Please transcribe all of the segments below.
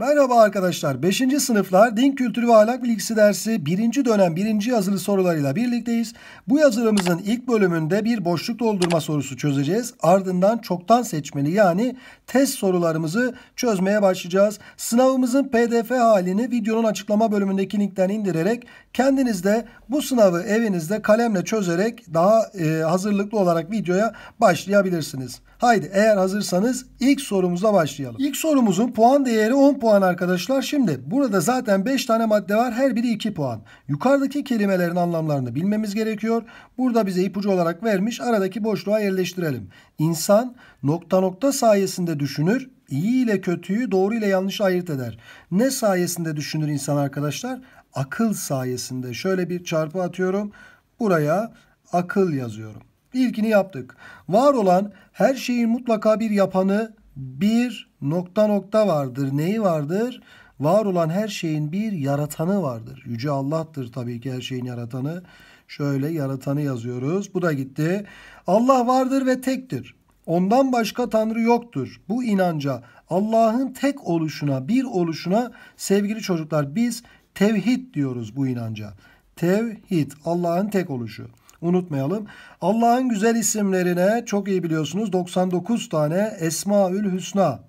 Merhaba arkadaşlar. 5. sınıflar Din Kültürü ve Ahlak Bilgisi dersi 1. dönem 1. yazılı sorularıyla birlikteyiz. Bu yazılımızın ilk bölümünde bir boşluk doldurma sorusu çözeceğiz. Ardından çoktan seçmeli yani test sorularımızı çözmeye başlayacağız. Sınavımızın pdf halini videonun açıklama bölümündeki linkten indirerek kendiniz de bu sınavı evinizde kalemle çözerek daha e, hazırlıklı olarak videoya başlayabilirsiniz. Haydi eğer hazırsanız ilk sorumuza başlayalım. İlk sorumuzun puan değeri 10 puan arkadaşlar. Şimdi burada zaten 5 tane madde var. Her biri 2 puan. Yukarıdaki kelimelerin anlamlarını bilmemiz gerekiyor. Burada bize ipucu olarak vermiş. Aradaki boşluğa yerleştirelim. İnsan nokta nokta sayesinde düşünür. İyi ile kötüyü doğru ile yanlış ayırt eder. Ne sayesinde düşünür insan arkadaşlar? Akıl sayesinde. Şöyle bir çarpı atıyorum. Buraya akıl yazıyorum. İlkini yaptık. Var olan her şeyin mutlaka bir yapanı bir nokta nokta vardır. Neyi vardır? Var olan her şeyin bir yaratanı vardır. Yüce Allah'tır tabii ki her şeyin yaratanı. Şöyle yaratanı yazıyoruz. Bu da gitti. Allah vardır ve tektir. Ondan başka Tanrı yoktur. Bu inanca Allah'ın tek oluşuna, bir oluşuna sevgili çocuklar biz tevhid diyoruz bu inanca. Tevhid Allah'ın tek oluşu. Unutmayalım. Allah'ın güzel isimlerine çok iyi biliyorsunuz 99 tane Esmaül Hüsna.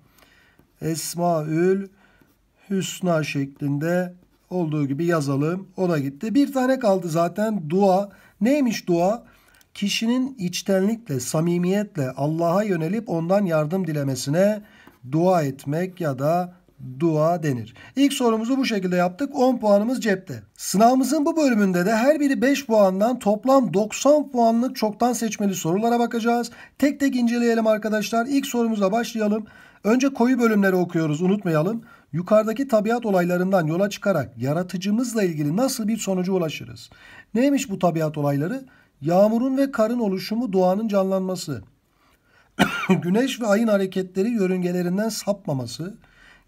Esmaül Hüsna şeklinde olduğu gibi yazalım. O da gitti. Bir tane kaldı zaten dua. Neymiş dua? Kişinin içtenlikle, samimiyetle Allah'a yönelip ondan yardım dilemesine dua etmek ya da dua denir. İlk sorumuzu bu şekilde yaptık. 10 puanımız cepte. Sınavımızın bu bölümünde de her biri 5 puandan toplam 90 puanlık çoktan seçmeli sorulara bakacağız. Tek tek inceleyelim arkadaşlar. İlk sorumuza başlayalım. Önce koyu bölümleri okuyoruz unutmayalım. Yukarıdaki tabiat olaylarından yola çıkarak yaratıcımızla ilgili nasıl bir sonuca ulaşırız? Neymiş bu tabiat olayları? Yağmurun ve karın oluşumu doğanın canlanması. Güneş ve ayın hareketleri yörüngelerinden sapmaması,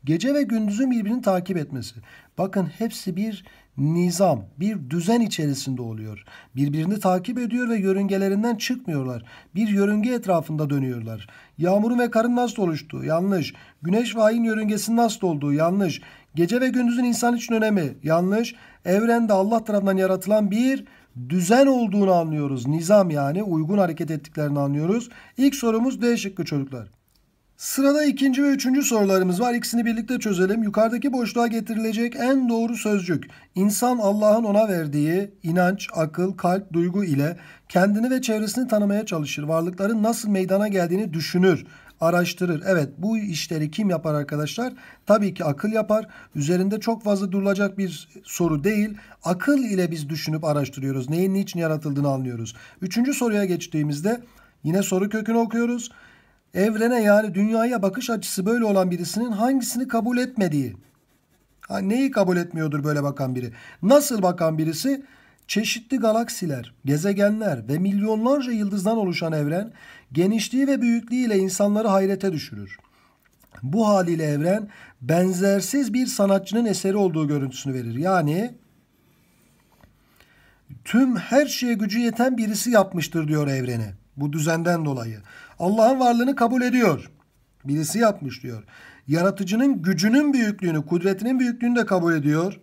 Gece ve gündüzün birbirini takip etmesi. Bakın hepsi bir nizam, bir düzen içerisinde oluyor. Birbirini takip ediyor ve yörüngelerinden çıkmıyorlar. Bir yörünge etrafında dönüyorlar. Yağmurun ve karın nasıl oluştuğu yanlış. Güneş ve ayın yörüngesinin nasıl olduğu yanlış. Gece ve gündüzün insan için önemi yanlış. Evrende Allah tarafından yaratılan bir düzen olduğunu anlıyoruz. Nizam yani uygun hareket ettiklerini anlıyoruz. İlk sorumuz D şıkkı çocuklar. Sırada ikinci ve üçüncü sorularımız var. İkisini birlikte çözelim. Yukarıdaki boşluğa getirilecek en doğru sözcük. İnsan Allah'ın ona verdiği inanç, akıl, kalp, duygu ile kendini ve çevresini tanımaya çalışır. Varlıkların nasıl meydana geldiğini düşünür, araştırır. Evet bu işleri kim yapar arkadaşlar? Tabii ki akıl yapar. Üzerinde çok fazla durulacak bir soru değil. Akıl ile biz düşünüp araştırıyoruz. Neyin niçin yaratıldığını anlıyoruz. Üçüncü soruya geçtiğimizde yine soru kökünü okuyoruz evrene yani dünyaya bakış açısı böyle olan birisinin hangisini kabul etmediği. Ha, neyi kabul etmiyordur böyle bakan biri? Nasıl bakan birisi? Çeşitli galaksiler, gezegenler ve milyonlarca yıldızdan oluşan evren genişliği ve büyüklüğüyle insanları hayrete düşürür. Bu haliyle evren benzersiz bir sanatçının eseri olduğu görüntüsünü verir. Yani tüm her şeye gücü yeten birisi yapmıştır diyor evreni. Bu düzenden dolayı. Allah'ın varlığını kabul ediyor. Birisi yapmış diyor. Yaratıcının gücünün büyüklüğünü, kudretinin büyüklüğünü de kabul ediyor.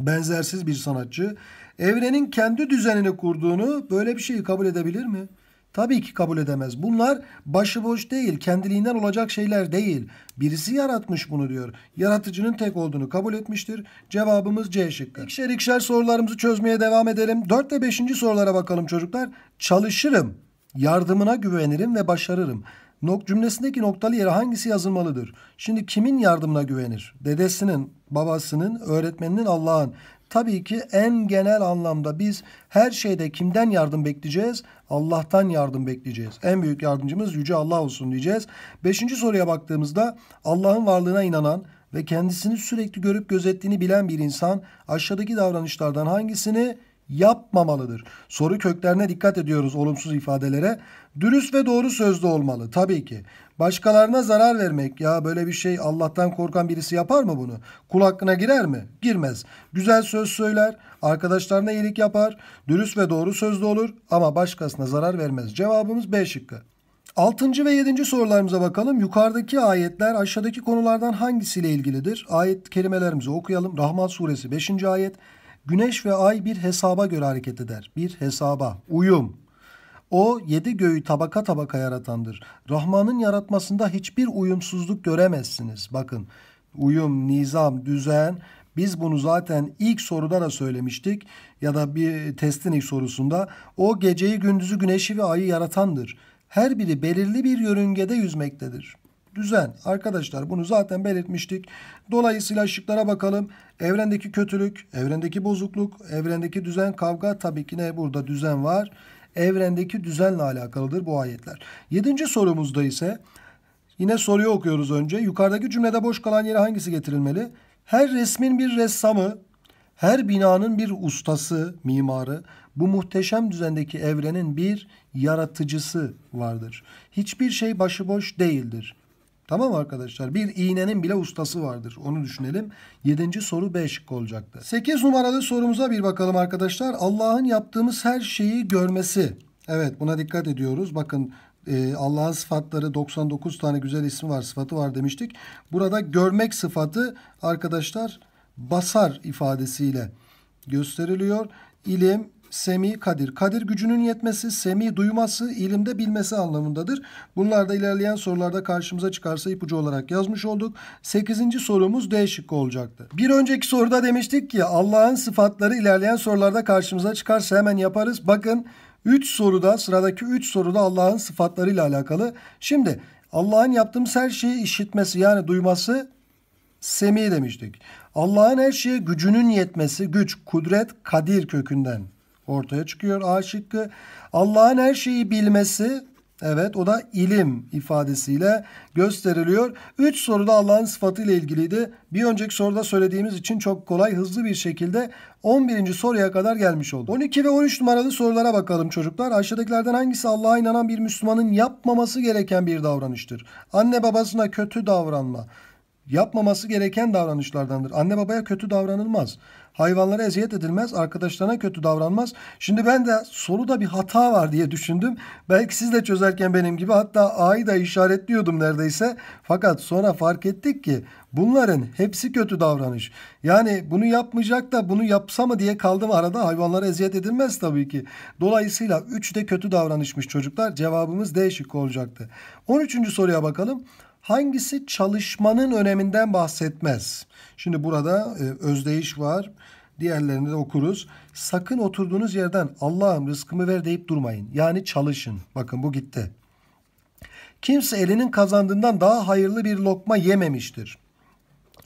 Benzersiz bir sanatçı. Evrenin kendi düzenini kurduğunu böyle bir şeyi kabul edebilir mi? Tabii ki kabul edemez. Bunlar başıboş değil, kendiliğinden olacak şeyler değil. Birisi yaratmış bunu diyor. Yaratıcının tek olduğunu kabul etmiştir. Cevabımız C şıkkı. İkişer ikişer sorularımızı çözmeye devam edelim. 4 ve 5. sorulara bakalım çocuklar. Çalışırım, yardımına güvenirim ve başarırım. Nok cümlesindeki noktalı yere hangisi yazılmalıdır? Şimdi kimin yardımına güvenir? Dedesinin, babasının, öğretmeninin, Allah'ın. Tabii ki en genel anlamda biz her şeyde kimden yardım bekleyeceğiz? Allah'tan yardım bekleyeceğiz. En büyük yardımcımız Yüce Allah olsun diyeceğiz. Beşinci soruya baktığımızda Allah'ın varlığına inanan ve kendisini sürekli görüp gözettiğini bilen bir insan aşağıdaki davranışlardan hangisini yapmamalıdır. Soru köklerine dikkat ediyoruz olumsuz ifadelere. Dürüst ve doğru sözlü olmalı tabii ki. Başkalarına zarar vermek ya böyle bir şey Allah'tan korkan birisi yapar mı bunu? Kul hakkına girer mi? Girmez. Güzel söz söyler, arkadaşlarına iyilik yapar, dürüst ve doğru sözlü olur ama başkasına zarar vermez. Cevabımız B şıkkı. Altıncı ve yedinci sorularımıza bakalım. Yukarıdaki ayetler aşağıdaki konulardan hangisiyle ilgilidir? Ayet kelimelerimizi okuyalım. Rahman suresi 5. ayet. Güneş ve ay bir hesaba göre hareket eder. Bir hesaba. Uyum. O yedi göğü tabaka tabaka yaratandır. Rahman'ın yaratmasında hiçbir uyumsuzluk göremezsiniz. Bakın uyum, nizam, düzen biz bunu zaten ilk soruda da söylemiştik ya da bir testin ilk sorusunda. O geceyi, gündüzü, güneşi ve ayı yaratandır. Her biri belirli bir yörüngede yüzmektedir. Düzen. Arkadaşlar bunu zaten belirtmiştik. Dolayısıyla şıklara bakalım. Evrendeki kötülük, evrendeki bozukluk, evrendeki düzen, kavga tabii ki ne burada düzen var. Evrendeki düzenle alakalıdır bu ayetler. Yedinci sorumuzda ise yine soruyu okuyoruz önce. Yukarıdaki cümlede boş kalan yere hangisi getirilmeli? Her resmin bir ressamı, her binanın bir ustası, mimarı, bu muhteşem düzendeki evrenin bir yaratıcısı vardır. Hiçbir şey başıboş değildir. Tamam arkadaşlar? Bir iğnenin bile ustası vardır. Onu düşünelim. Yedinci soru B şıkkı olacaktı. Sekiz numaralı sorumuza bir bakalım arkadaşlar. Allah'ın yaptığımız her şeyi görmesi. Evet buna dikkat ediyoruz. Bakın e, Allah'ın sıfatları 99 tane güzel ismi var, sıfatı var demiştik. Burada görmek sıfatı arkadaşlar basar ifadesiyle gösteriliyor. İlim, Semi kadir. Kadir gücünün yetmesi, semi duyması, ilimde bilmesi anlamındadır. Bunlar da ilerleyen sorularda karşımıza çıkarsa ipucu olarak yazmış olduk. Sekizinci sorumuz D şıkkı olacaktı. Bir önceki soruda demiştik ki Allah'ın sıfatları ilerleyen sorularda karşımıza çıkarsa hemen yaparız. Bakın 3 soruda sıradaki 3 soruda Allah'ın sıfatlarıyla alakalı. Şimdi Allah'ın yaptığımız her şeyi işitmesi yani duyması semi demiştik. Allah'ın her şeye gücünün yetmesi güç, kudret, kadir kökünden ortaya çıkıyor A şıkkı. Allah'ın her şeyi bilmesi Evet o da ilim ifadesiyle gösteriliyor. Üç soruda Allah'ın sıfatıyla ilgiliydi. Bir önceki soruda söylediğimiz için çok kolay hızlı bir şekilde 11. soruya kadar gelmiş oldu. 12 ve 13 numaralı sorulara bakalım çocuklar. Aşağıdakilerden hangisi Allah'a inanan bir Müslümanın yapmaması gereken bir davranıştır? Anne babasına kötü davranma. Yapmaması gereken davranışlardandır. Anne babaya kötü davranılmaz. Hayvanlara eziyet edilmez, arkadaşlarına kötü davranmaz. Şimdi ben de soruda bir hata var diye düşündüm. Belki siz de çözerken benim gibi hatta A'yı da işaretliyordum neredeyse. Fakat sonra fark ettik ki bunların hepsi kötü davranış. Yani bunu yapmayacak da bunu yapsa mı diye kaldım arada. Hayvanlara eziyet edilmez tabii ki. Dolayısıyla 3 de kötü davranışmış çocuklar. Cevabımız D şıkkı olacaktı. 13. soruya bakalım hangisi çalışmanın öneminden bahsetmez? Şimdi burada e, özdeyiş var. Diğerlerini de okuruz. Sakın oturduğunuz yerden Allah'ım rızkımı ver deyip durmayın. Yani çalışın. Bakın bu gitti. Kimse elinin kazandığından daha hayırlı bir lokma yememiştir.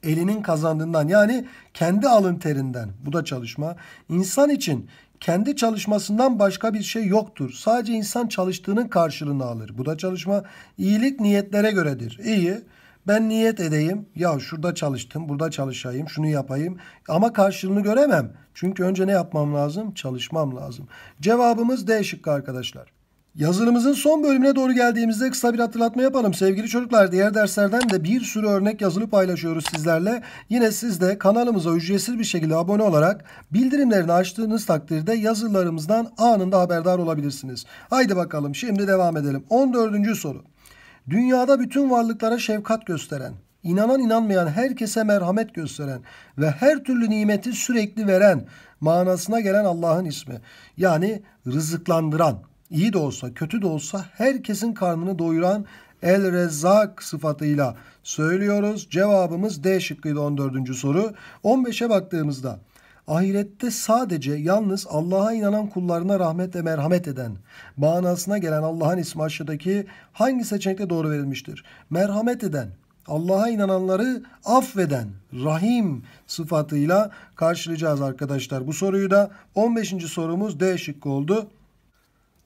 Elinin kazandığından yani kendi alın terinden. Bu da çalışma. İnsan için kendi çalışmasından başka bir şey yoktur. Sadece insan çalıştığının karşılığını alır. Bu da çalışma iyilik niyetlere göredir. İyi. Ben niyet edeyim. Ya şurada çalıştım, burada çalışayım, şunu yapayım. Ama karşılığını göremem. Çünkü önce ne yapmam lazım? Çalışmam lazım. Cevabımız D şıkkı arkadaşlar. Yazılımızın son bölümüne doğru geldiğimizde kısa bir hatırlatma yapalım. Sevgili çocuklar diğer derslerden de bir sürü örnek yazılı paylaşıyoruz sizlerle. Yine siz de kanalımıza ücretsiz bir şekilde abone olarak bildirimlerini açtığınız takdirde yazılarımızdan anında haberdar olabilirsiniz. Haydi bakalım şimdi devam edelim. 14. soru. Dünyada bütün varlıklara şefkat gösteren, inanan inanmayan herkese merhamet gösteren ve her türlü nimeti sürekli veren manasına gelen Allah'ın ismi. Yani rızıklandıran, iyi de olsa kötü de olsa herkesin karnını doyuran El Rezzak sıfatıyla söylüyoruz. Cevabımız D şıkkıydı 14. soru. 15'e baktığımızda ahirette sadece yalnız Allah'a inanan kullarına rahmet ve merhamet eden manasına gelen Allah'ın ismi aşağıdaki hangi seçenekte doğru verilmiştir? Merhamet eden, Allah'a inananları affeden, rahim sıfatıyla karşılayacağız arkadaşlar. Bu soruyu da 15. sorumuz D şıkkı oldu.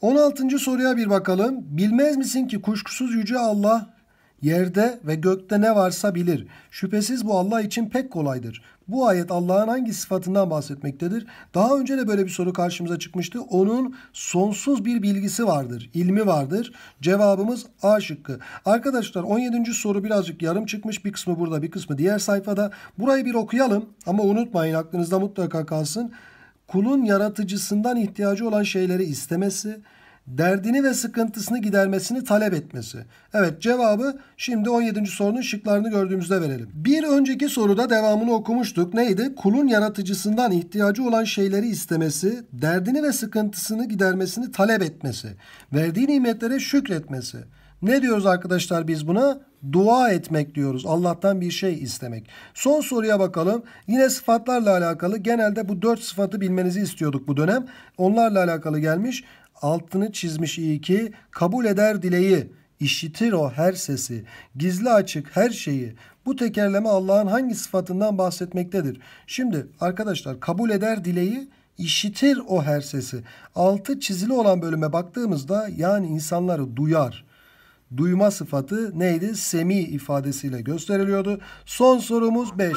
16. soruya bir bakalım. Bilmez misin ki kuşkusuz yüce Allah yerde ve gökte ne varsa bilir. Şüphesiz bu Allah için pek kolaydır. Bu ayet Allah'ın hangi sıfatından bahsetmektedir? Daha önce de böyle bir soru karşımıza çıkmıştı. Onun sonsuz bir bilgisi vardır, ilmi vardır. Cevabımız A şıkkı. Arkadaşlar 17. soru birazcık yarım çıkmış. Bir kısmı burada, bir kısmı diğer sayfada. Burayı bir okuyalım ama unutmayın aklınızda mutlaka kalsın kulun yaratıcısından ihtiyacı olan şeyleri istemesi, derdini ve sıkıntısını gidermesini talep etmesi. Evet cevabı şimdi 17. sorunun şıklarını gördüğümüzde verelim. Bir önceki soruda devamını okumuştuk. Neydi? Kulun yaratıcısından ihtiyacı olan şeyleri istemesi, derdini ve sıkıntısını gidermesini talep etmesi, verdiği nimetlere şükretmesi. Ne diyoruz arkadaşlar biz buna? Dua etmek diyoruz. Allah'tan bir şey istemek. Son soruya bakalım. Yine sıfatlarla alakalı. Genelde bu dört sıfatı bilmenizi istiyorduk bu dönem. Onlarla alakalı gelmiş. Altını çizmiş iyi ki kabul eder dileği. işitir o her sesi. Gizli açık her şeyi. Bu tekerleme Allah'ın hangi sıfatından bahsetmektedir? Şimdi arkadaşlar kabul eder dileği işitir o her sesi. Altı çizili olan bölüme baktığımızda yani insanları duyar duyma sıfatı neydi? Semi ifadesiyle gösteriliyordu. Son sorumuz 5.